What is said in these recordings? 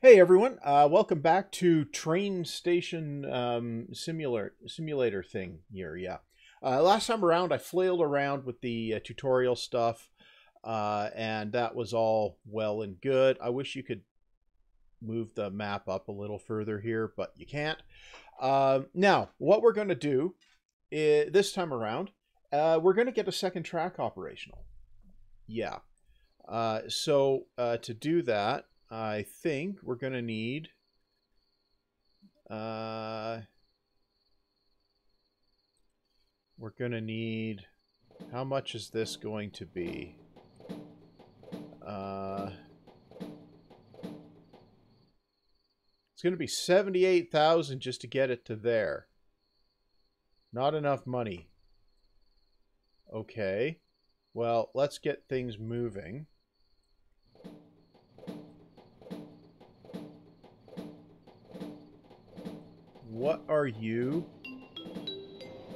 Hey everyone, uh, welcome back to train station um, simulator simulator thing here. Yeah, uh, last time around I flailed around with the uh, tutorial stuff, uh, and that was all well and good. I wish you could move the map up a little further here, but you can't. Uh, now, what we're going to do is, this time around, uh, we're going to get a second track operational. Yeah. Uh, so to do that, I think we're going to need... Uh, we're going to need... How much is this going to be? Uh, it's going to be 78,000 just to get it to there. Not enough money. Okay. Well, let's get things moving. What are you?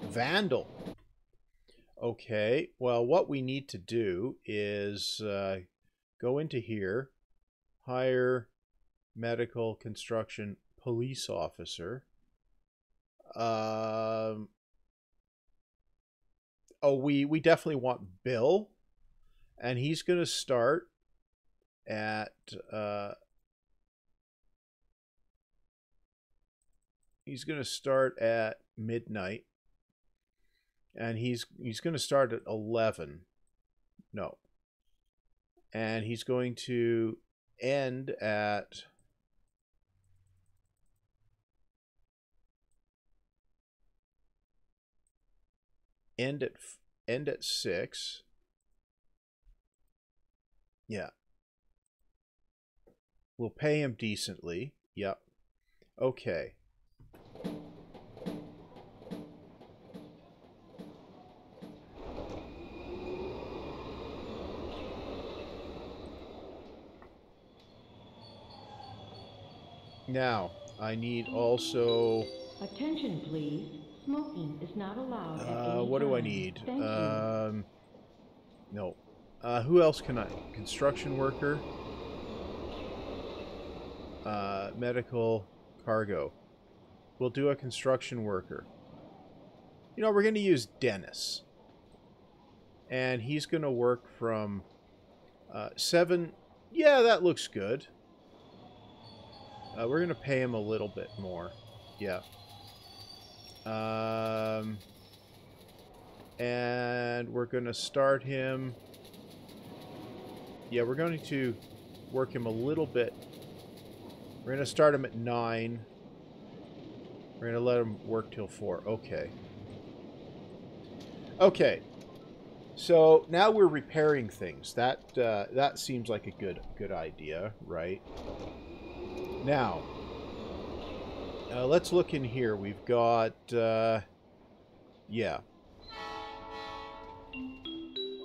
Vandal. Okay, well, what we need to do is uh, go into here, hire medical construction police officer. Um, oh, we, we definitely want Bill, and he's going to start at uh, he's going to start at midnight. And he's he's going to start at 11 no. And he's going to end at end at end at 6 yeah. We'll pay him decently. Yep. Okay Now, I need also... Attention, please. Smoking is not allowed Uh, what do I need? Thank you. Um, no. Uh, who else can I? Construction worker. Uh, medical, cargo. We'll do a construction worker. You know, we're going to use Dennis. And he's going to work from uh, 7... Yeah, that looks good. Uh, we're going to pay him a little bit more. Yeah. Um, and we're going to start him... Yeah, we're going to work him a little bit. We're going to start him at 9. We're going to let him work till 4. Okay. Okay. So now we're repairing things. That uh, that seems like a good good idea, right? Now, uh, let's look in here. We've got, uh, yeah.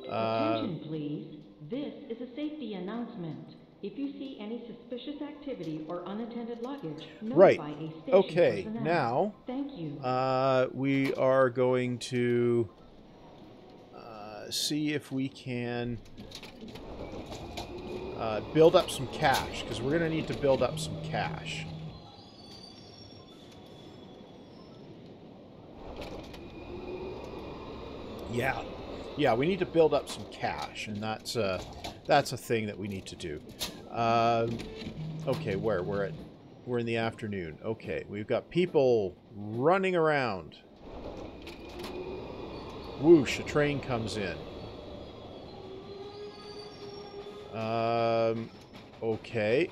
Uh, Attention, please. This is a safety announcement. If you see any suspicious activity or unattended luggage, Right. notify a station Okay, personnel. now- Thank you. uh, we are going to uh, see if we can uh, build up some cash, because we're going to need to build up some cash. Yeah. Yeah, we need to build up some cash, and that's uh, that's a thing that we need to do. Um, okay, where we're at, we're in the afternoon. Okay, we've got people running around. Whoosh! A train comes in. Um, okay.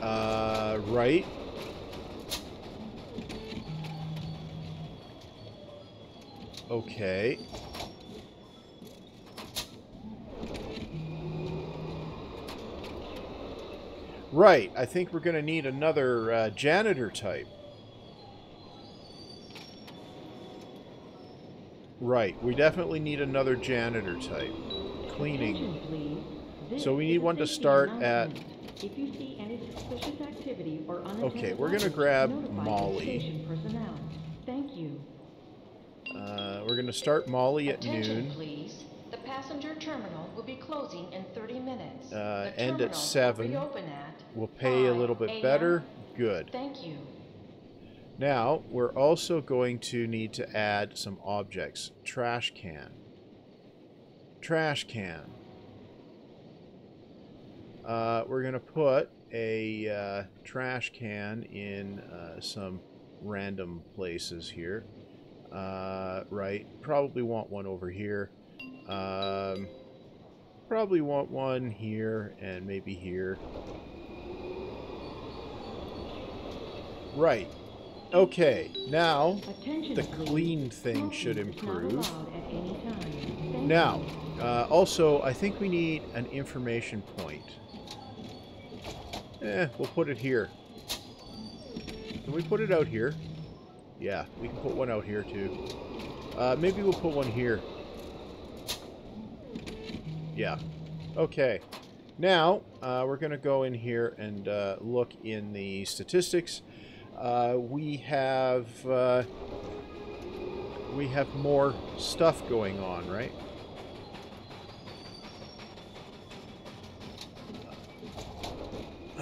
Uh, right. Okay. Right, I think we're going to need another uh, janitor type. Right, we definitely need another janitor type. Cleaning. Attention, please. This So we need one to start at- announcement. If you see any suspicious activity or unattended Okay, we're gonna grab Molly. Thank you. Uh, we're going to start Molly at noon. please. The passenger terminal will be closing in 30 minutes. Uh, end at 7. at We'll pay a little bit better. Good. Thank you. Now, we're also going to need to add some objects. Trash can. Trash can. Uh, we're going to put a uh, trash can in uh, some random places here. Uh, right. Probably want one over here. Um, probably want one here and maybe here. Right. Okay, now the clean thing should Smoking is not improve. allowed at any time. Thank Now. Uh, also, I think we need an information point. Eh, we'll put it here. Can we put it out here? Yeah, we can put one out here too. Uh, maybe we'll put one here. Yeah. Okay. Now, uh, we're going to go in here and uh, look in the statistics. Uh, we have uh, we have more stuff going on, right?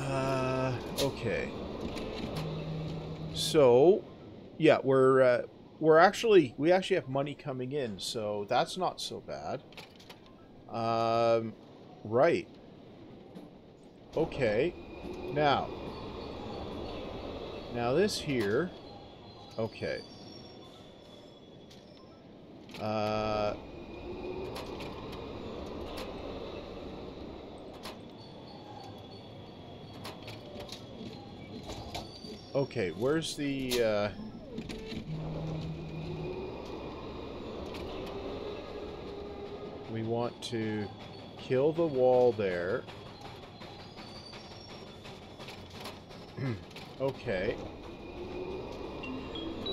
Uh, okay. So, yeah, we're uh, we're actually we actually have money coming in, so that's not so bad. Um, right. Okay. Now. Now this here. Okay. Uh. Okay, where's the, uh... We want to kill the wall there. okay.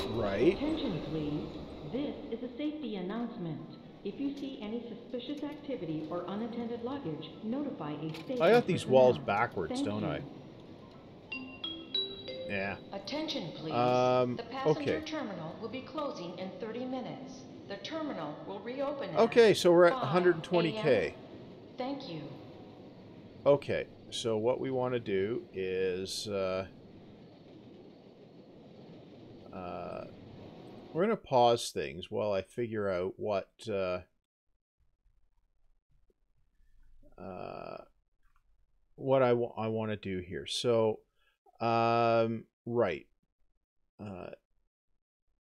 Right. Attention, please. This is a safety announcement. If you see any suspicious activity or unattended luggage, notify a station I got these walls backwards, Thank don't you. I? Yeah. Attention, please. Um, the passenger okay. terminal will be closing in 30 minutes. The terminal will reopen Okay, so we're at 120k. Thank you. Okay, so what we want to do is uh, uh, we're going to pause things while I figure out what uh, uh, what I, I want to do here. So, um, right. Uh,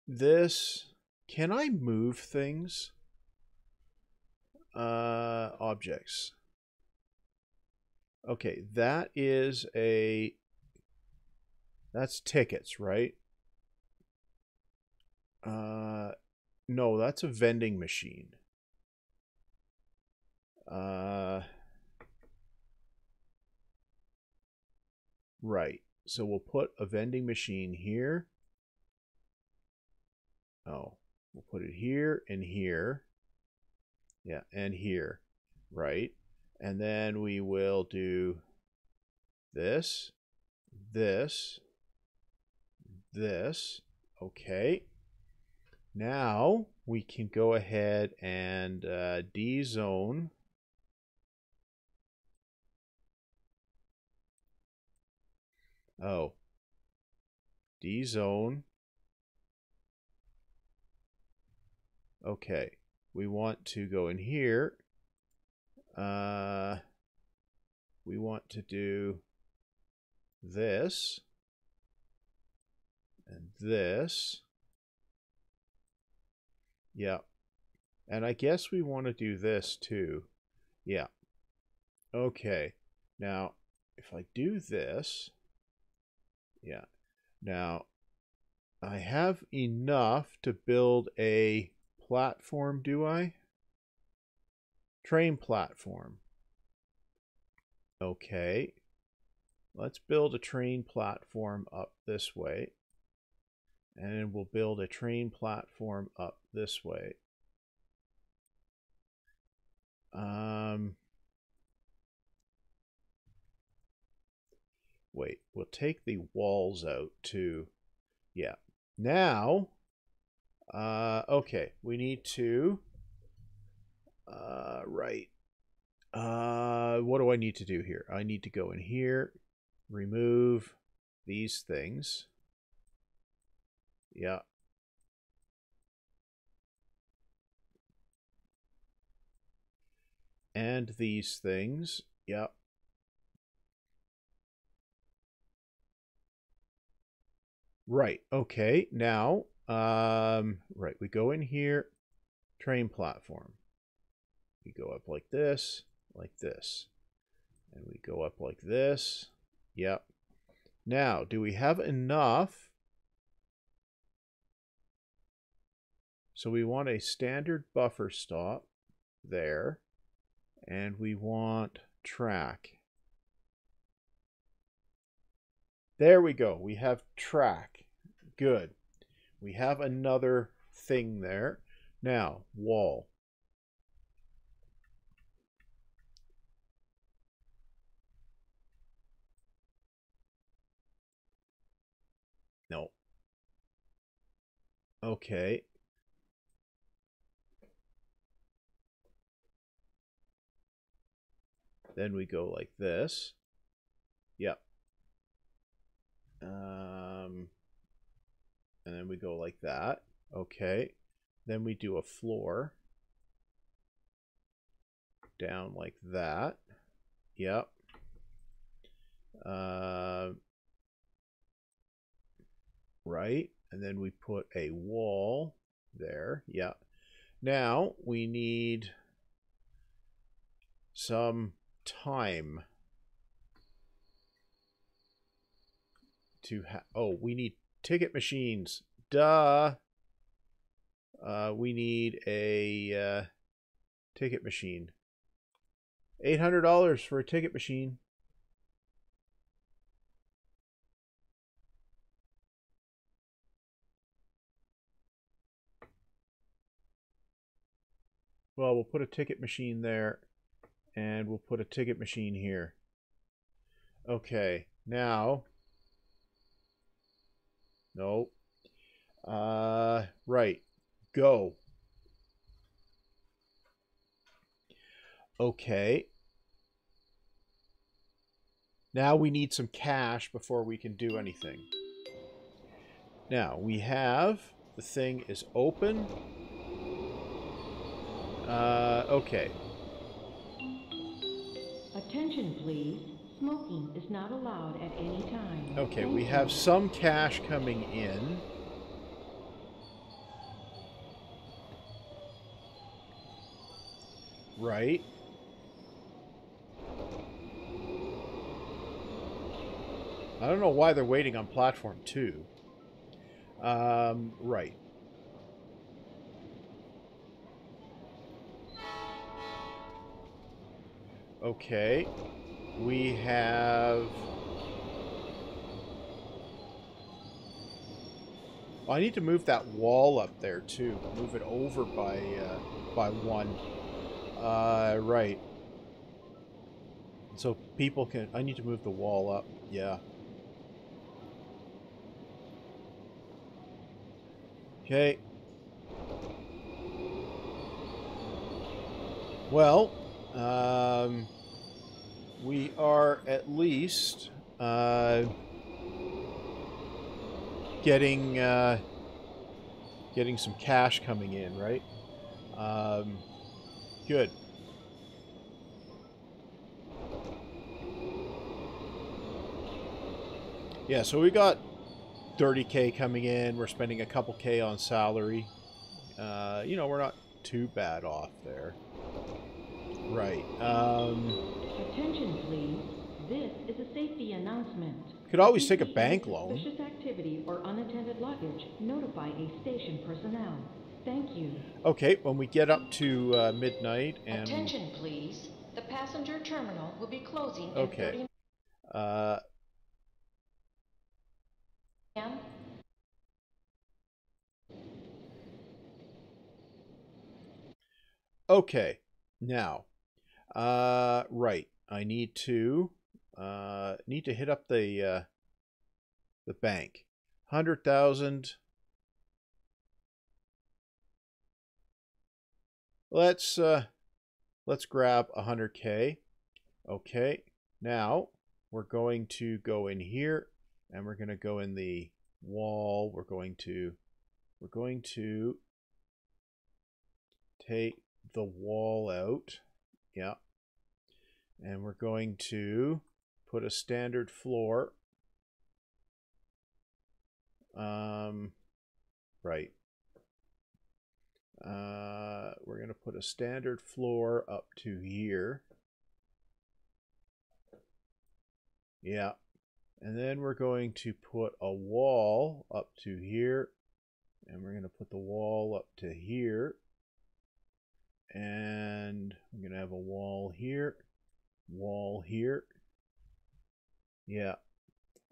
this, can I move things? Uh, objects. Okay, that is a that's tickets, right? Uh no, that's a vending machine. Uh Right. So we'll put a vending machine here. Oh, we'll put it here and here. Yeah, and here. Right? And then we will do this, this, this. Okay. Now we can go ahead and uh, D-zone. Oh. D-zone. Okay. We want to go in here uh, we want to do this and this. Yeah. And I guess we want to do this too. Yeah. Okay. Now, if I do this, yeah. Now, I have enough to build a platform, do I? Train platform. Okay. Let's build a train platform up this way. And we'll build a train platform up this way. Um, wait, we'll take the walls out too. Yeah. Now, uh, okay, we need to Uh, right. Uh, what do I need to do here? I need to go in here, remove these things. Yeah. And these things. Yep. Right. Okay. Now, um, right. We go in here, train platform. We go up like this, like this. And we go up like this. Yep. Now, do we have enough? So we want a standard buffer stop there. And we want track. There we go. We have track. Good. We have another thing there. Now, wall. No. Okay. Then we go like this. Yep. Um, and then we go like that. Okay. Then we do a floor. Down like that. Yep. Uh, right. And then we put a wall there. Yep. Now we need some time to have. Oh, we need ticket machines. Duh. Uh, we need a uh, ticket machine. Eight hundred dollars for a ticket machine. Well, we'll put a ticket machine there, and we'll put a ticket machine here. Okay, now no. Uh, right. Go. Okay. Now we need some cash before we can do anything. Now, we have... The thing is open. Uh, okay. Attention, please. Smoking is not allowed at any time. Okay, we have some cash coming in. Right. I don't know why they're waiting on platform two. Um, right. Okay. We have... I need to move that wall up there too. Move it over by uh, by one. Uh, right. So people can. I need to move the wall up. Yeah. Okay. Well, um, we are at least uh, getting uh, getting some cash coming in, right? Um, good. Yeah, so we got 30k coming in. We're spending a couple k on salary. Uh, you know, we're not too bad off there. Right. Um, Attention, please. This is a safety announcement. Could always take a bank loan. Suspicious activity or unattended luggage, notify a station personnel. Thank you. okay, when we get up to uh, midnight and Attention, please. The passenger terminal will be closing in Okay. 30 uh, Okay, now, uh, right. I need to, uh, need to hit up the, uh, the bank. Hundred thousand. Let's, uh, let's grab a 100k. Okay, now we're going to go in here and we're going to go in the wall. We're going to we're going to take the wall out. Yeah. And we're going to put a standard floor. Um, right. Uh, we're going to put a standard floor up to here. Yeah. And then we're going to put a wall up to here. And we're going to put the wall up to here. And I'm going to have a wall here, wall here. Yeah.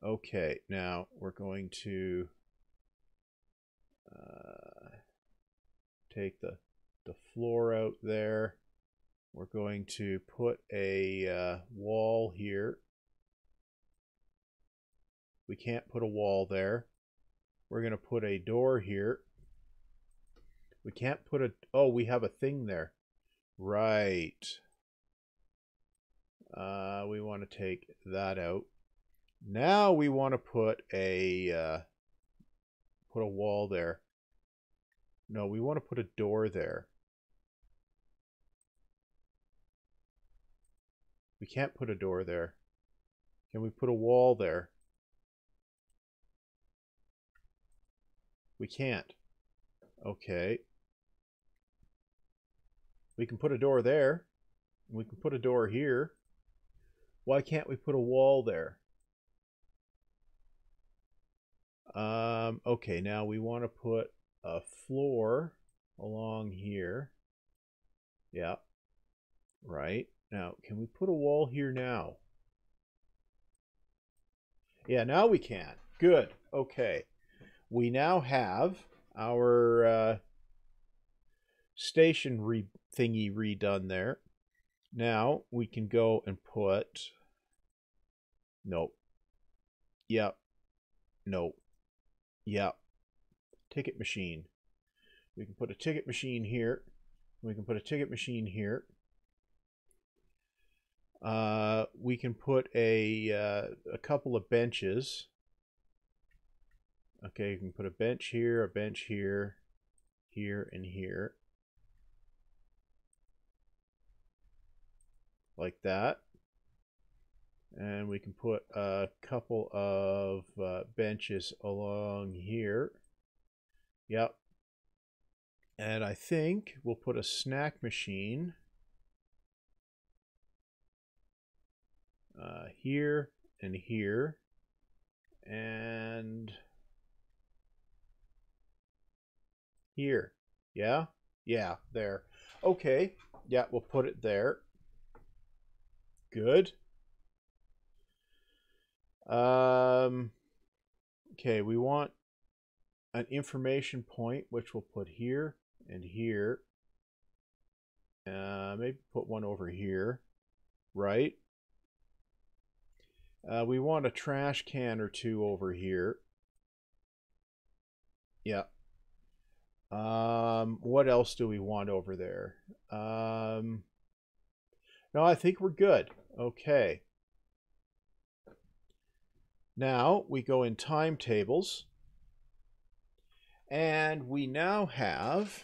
Okay, now we're going to uh, take the, the floor out there. We're going to put a uh, wall here. We can't put a wall there. We're going to put a door here. We can't put a... Oh, we have a thing there. Right. Uh, we want to take that out. Now we want to put a uh, put a wall there. No, we want to put a door there. We can't put a door there. Can we put a wall there? We can't. Okay. We can put a door there. We can put a door here. Why can't we put a wall there? Um, okay, now we want to put a floor along here. Yeah. Right. Now, can we put a wall here now? Yeah, now we can. Good. Okay. We now have our uh, station re thingy redone there. Now we can go and put... Nope. Yep. Nope. Yep. Ticket machine. We can put a ticket machine here. We can put a ticket machine here. Uh, we can put a, uh, a couple of benches. Okay, you can put a bench here, a bench here, here, and here. Like that. And we can put a couple of uh, benches along here. Yep. And I think we'll put a snack machine uh, here and here. And here. Yeah? Yeah, there. Okay. Yeah, we'll put it there. Good. Um, okay, we want an information point, which we'll put here and here. Uh, maybe put one over here, right? Uh, we want a trash can or two over here. Yeah. Um, what else do we want over there? Um, no, I think we're good. Okay. Now we go in timetables. And we now have,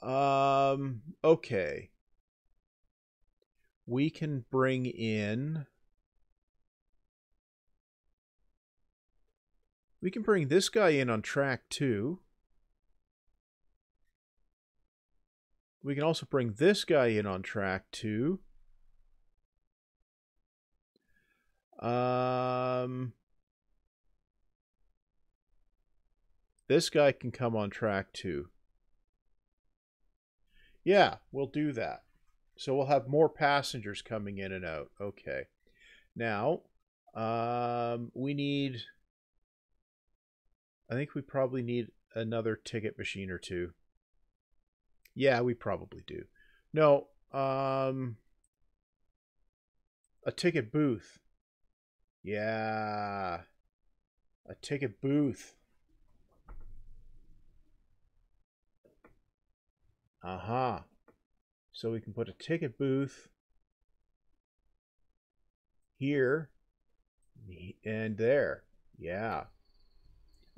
um, okay. We can bring in, we can bring this guy in on track two. We can also bring this guy in on track two. Um, this guy can come on track too. Yeah, we'll do that. So we'll have more passengers coming in and out. Okay. Now, um, we need... I think we probably need another ticket machine or two. Yeah, we probably do. No, um, a ticket booth. Yeah. A ticket booth. Uh-huh. So we can put a ticket booth here and there. Yeah.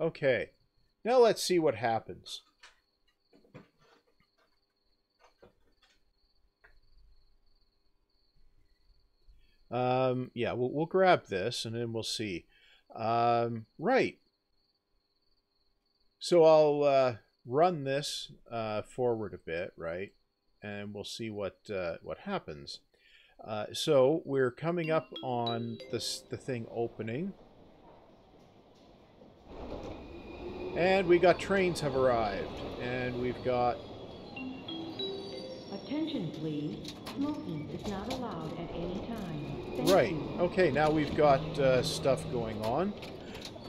Okay. Now let's see what happens. Um, yeah, we'll, we'll grab this and then we'll see. Um, right. So I'll uh, run this uh, forward a bit, right? And we'll see what uh, what happens. Uh, so we're coming up on this the thing opening. And we got trains have arrived. And we've got... Attention, please. Smoking is not allowed at any time. Thank right. you. Okay, now we've got uh, stuff going on.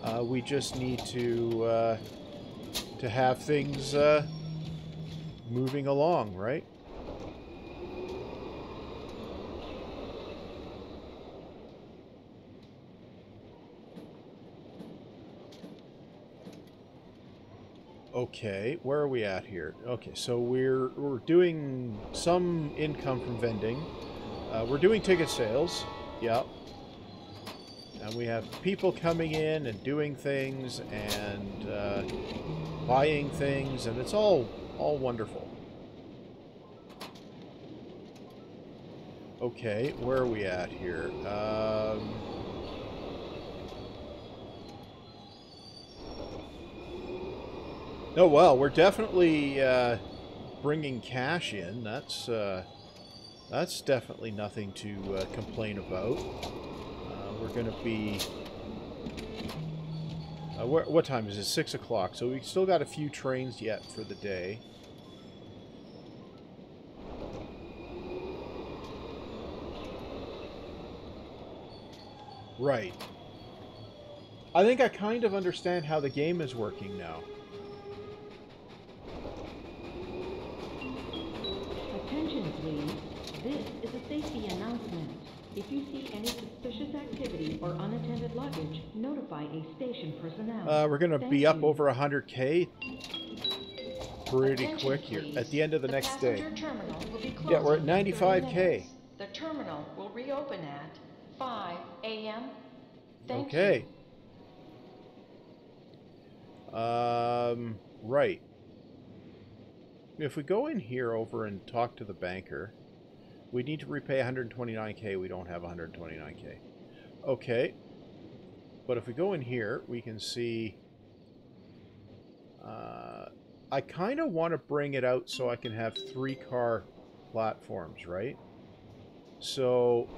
Uh, we just need to uh, to have things uh, moving along, right? Okay, where are we at here? Okay, so we're we're doing some income from vending. Uh, we're doing ticket sales. Yep. And we have people coming in and doing things and uh, buying things, and it's all all wonderful. Okay, where are we at here? Um, Oh well, we're definitely uh, bringing cash in. That's uh, that's definitely nothing to uh, complain about. Uh, we're going to be. Uh, wh what time is it? Six o'clock. So we still got a few trains yet for the day. Right. I think I kind of understand how the game is working now. Attention, please. This is a safety announcement. If you see any suspicious activity or unattended luggage, notify a station personnel. Uh, we're going to be up over 100k pretty Attention, quick here please. at the end of the, next day. terminal will be Yeah, we're at closing in 30 95K. The terminal will reopen at 5 a.m. Thank okay. you. Um, right. If we go in here over and talk to the banker, we need to repay 129k. We don't have 129k. Okay. But if we go in here, we can see... Uh, I kind of want to bring it out so I can have three car platforms, right? So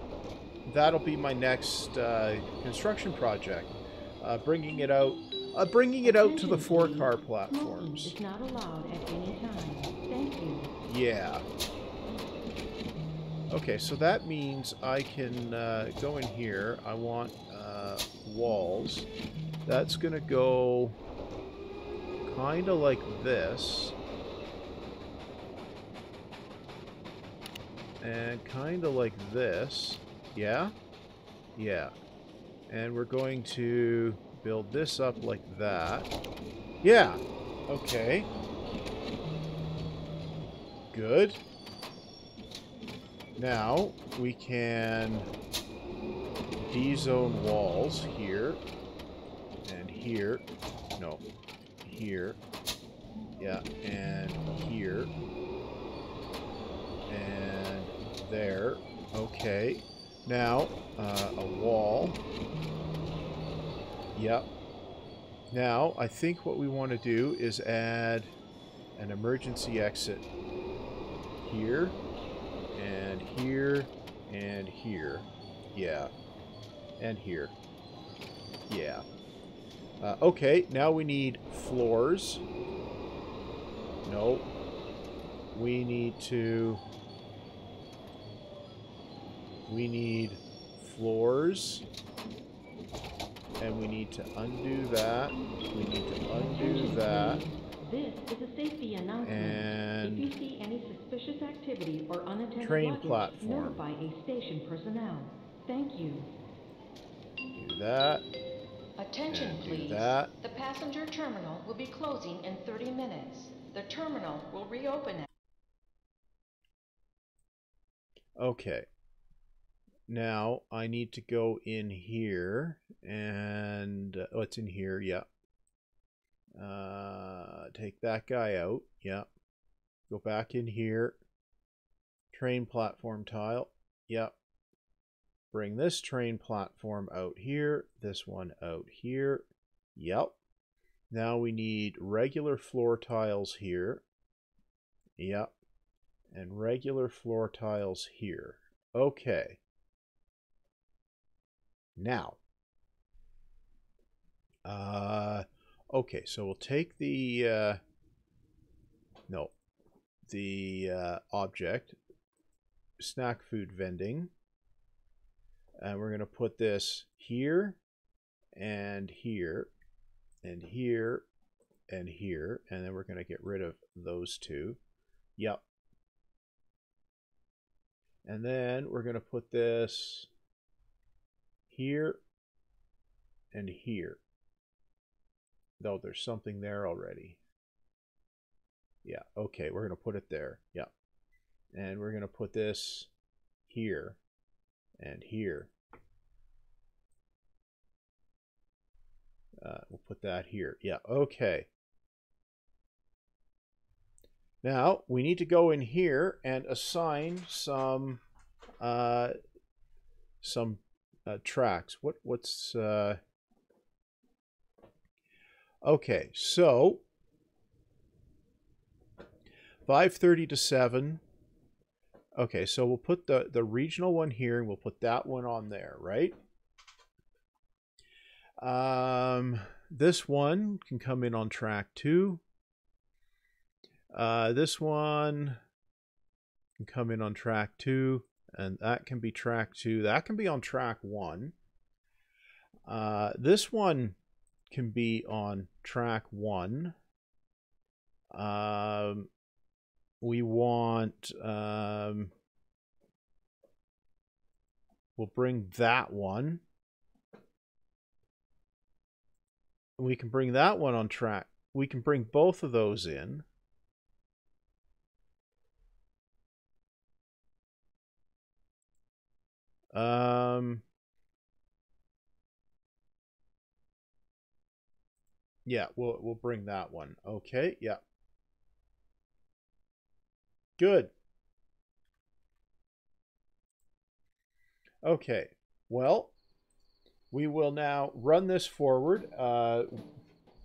that'll be my next uh, construction project. Uh, bringing it out, uh, bringing it out to the four car platforms. is not allowed at any time. Thank you. Yeah. Okay, so that means I can uh, go in here. I want uh, walls. That's gonna go kind of like this. And kind of like this. Yeah? Yeah. And we're going to build this up like that. Yeah. Okay. Good. Now we can D-zone walls here and here. No, here. Yeah, and here. And there. Okay. Now, uh, a wall. Yep. Now, I think what we want to do is add an emergency exit here, and here, and here. Yeah. And here. Yeah. Uh, okay, now we need floors. No. We need to... We need floors. And we need to undo that. We need to undo that. Please. This is a safety announcement. And- If you see any suspicious activity or unattended Train luggage, platform. notify a station personnel. Thank you. Do that. Attention, And do please. that. The passenger terminal will be closing in 30 minutes. The terminal will reopen at Okay. Now I need to go in here and oh, it's in here. Yeah. Uh, take that guy out. Yep. Go back in here. Train platform tile. Yep. Bring this train platform out here. This one out here. Yep. Now we need regular floor tiles here. Yep. And regular floor tiles here. Okay. Now. Uh, okay, so we'll take the, uh, no, the uh, object, snack food vending, and we're going to put this here and here and here and here, and then we're going to get rid of those two. Yep. And then we're going to put this here and here. Though there's something there already. Yeah, okay, we're going to put it there. Yeah. And we're going to put this here and here. Uh, we'll put that here. Yeah, okay. Now, we need to go in here and assign some uh, some uh, tracks. What what's uh... okay? So five thirty to seven. Okay, so we'll put the the regional one here, and we'll put that one on there, right? Um, this one can come in on track two. Uh, this one can come in on track two and that can be track two. That can be on track one. Uh, this one can be on track one. Um, we want, um, we'll bring that one. We can bring that one on track. We can bring both of those in. Um, yeah, we'll we'll bring that one. Okay, yeah. Good. Okay, well, we will now run this forward uh,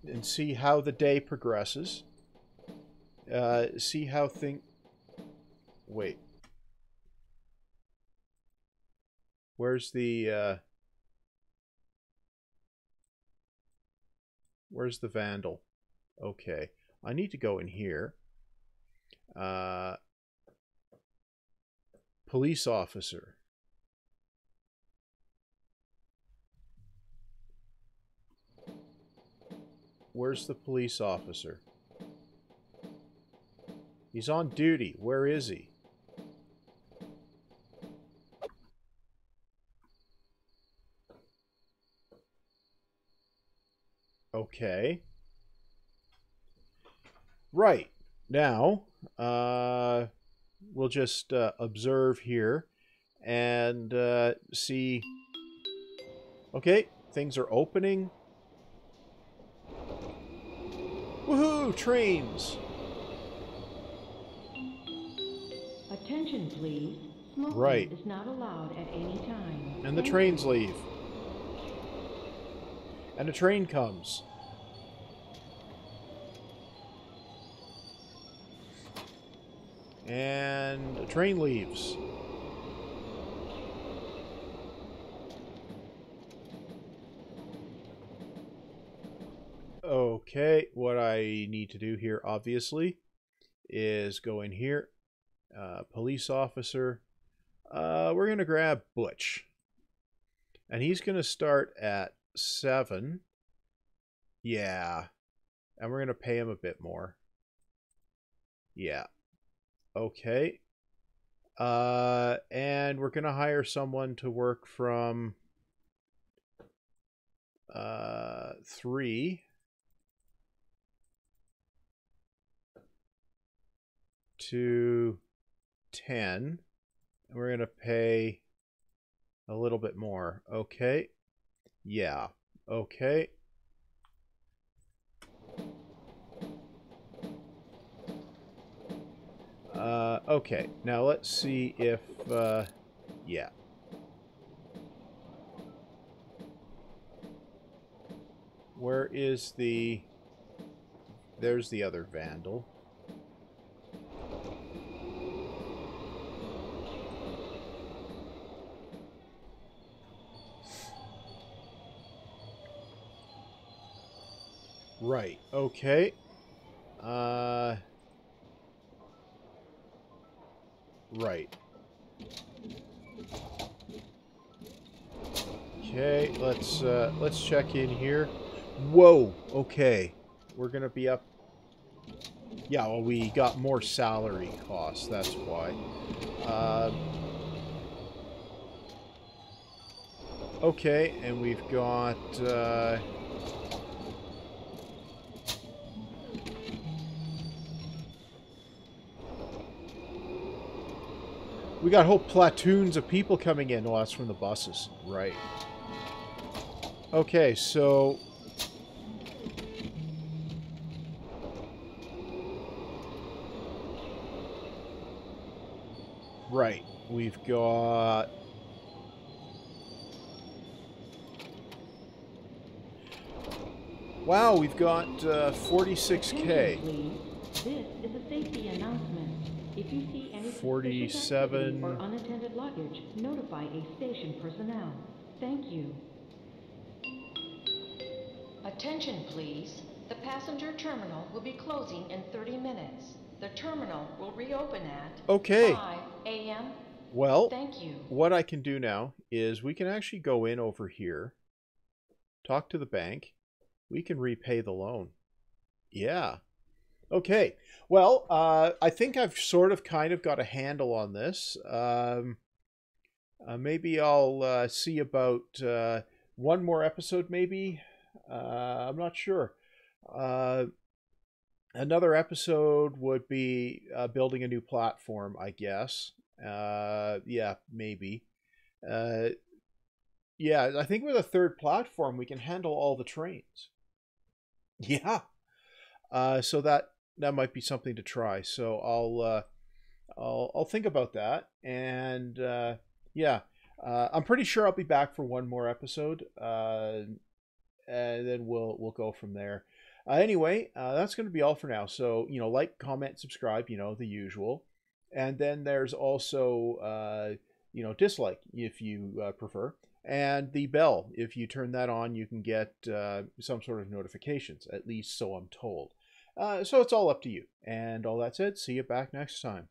and see how the day progresses. Uh, see how thing. Wait. Where's the, uh... Where's the vandal? Okay. I need to go in here. Uh... Police officer. Where's the police officer? He's on duty. Where is he? Okay. Right. Now, uh, we'll just uh, observe here and uh, see. Okay, things are opening. Woohoo! Trains! Attention, please. Smoking Right. is not allowed at any time. And the trains leave. And a train comes. And a train leaves. Okay, what I need to do here, obviously, is go in here. Uh, police officer. Uh, we're going to grab Butch. And he's going to start at 7. Yeah. And we're going to pay him a bit more. Yeah. Okay. Uh, and we're going to hire someone to work from uh, 3 to 10. we're going to pay a little bit more. Okay. Yeah. Okay. Uh, okay, now let's see if, uh, yeah. Where is the, there's the other vandal. Right, okay. Uh... Right. Okay, let's uh, let's check in here. Whoa. Okay, we're gonna be up. Yeah, well, we got more salary costs. That's why. Uh, okay, and we've got. Uh, We got whole platoons of people coming in. Oh, that's from the buses. Right. Okay, so... Right. We've got... Wow, we've got uh, 46k. This is a safety announcement. If you see any 47. activity or unattended luggage, notify a station personnel. Thank you. Attention, please. The passenger terminal will be closing in 30 minutes. The terminal will reopen at Okay. 5 a.m. Well, Thank you. what I can do now is we can actually go in over here, talk to the bank. We can repay the loan. Yeah. Okay. Well, uh, I think I've sort of kind of got a handle on this. Um, uh, maybe I'll uh, see about uh, one more episode, maybe. Uh, I'm not sure. Uh, another episode would be building a new platform, I guess. Yeah, maybe. Yeah, I think with a third platform, we can handle all the trains. Yeah. Uh, so that that might be something to try. So I'll uh, I'll I'll think about that. And uh, yeah, uh, I'm pretty sure I'll be back for one more episode, uh, and then we'll we'll go from there. Uh, anyway, uh, that's going to be all for now. So you know, like, comment, subscribe. You know, the usual. And then there's also uh, you know dislike if you uh, prefer and the bell if you turn that on you can get uh, some sort of notifications at least so i'm told uh, so it's all up to you. And all that said see you back next time